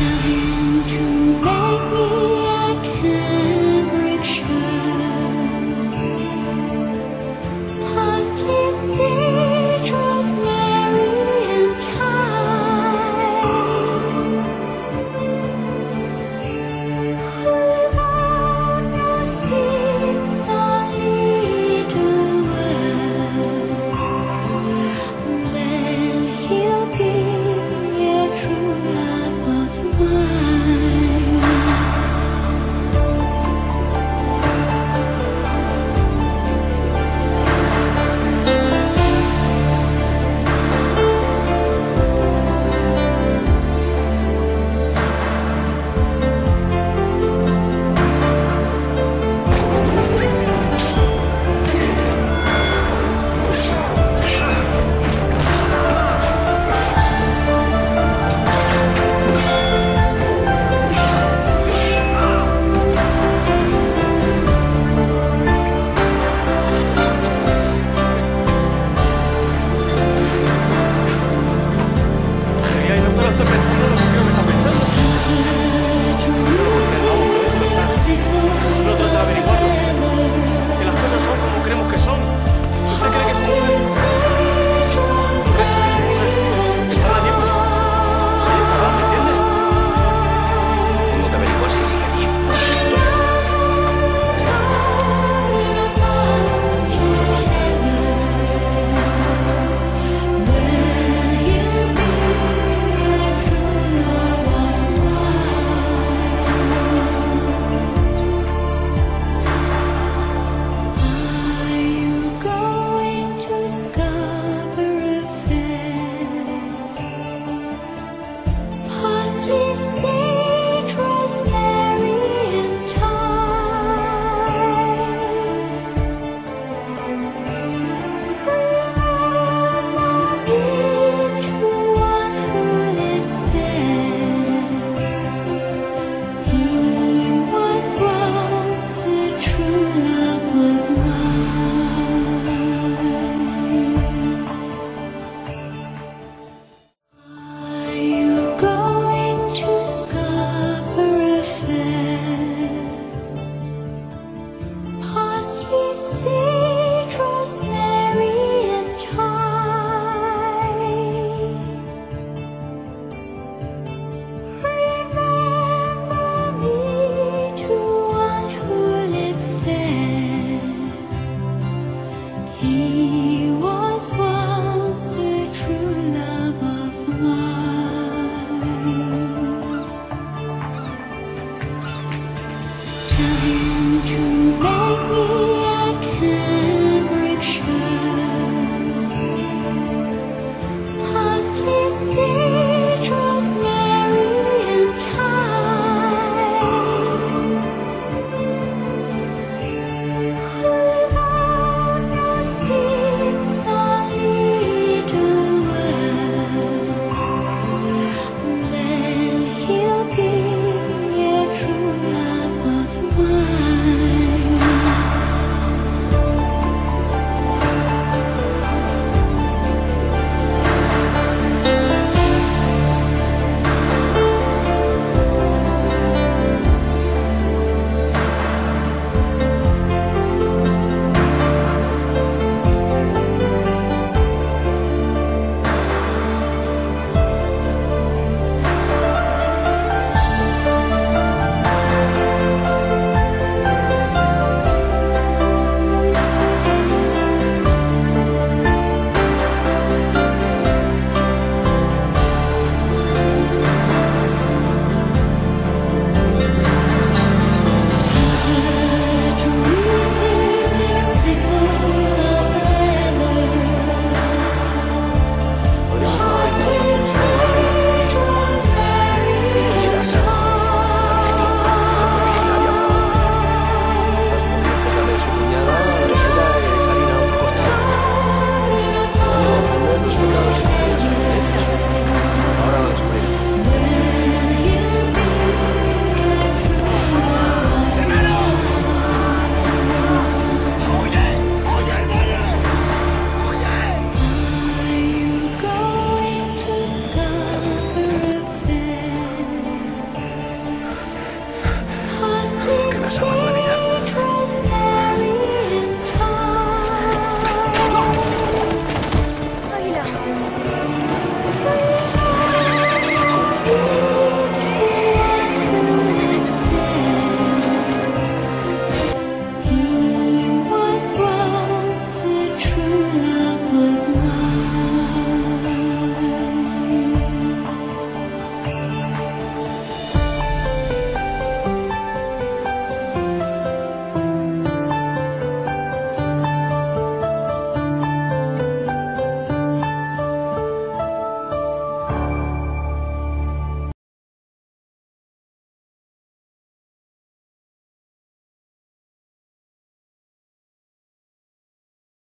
to make me